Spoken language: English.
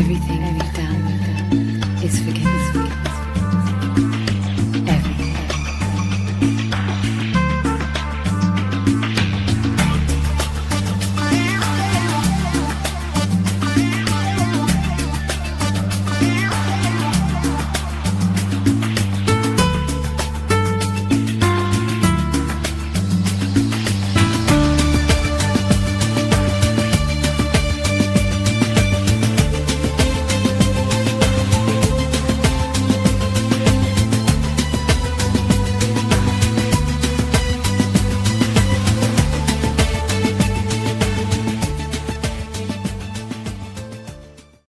Everything we've done is forgiven. Everything.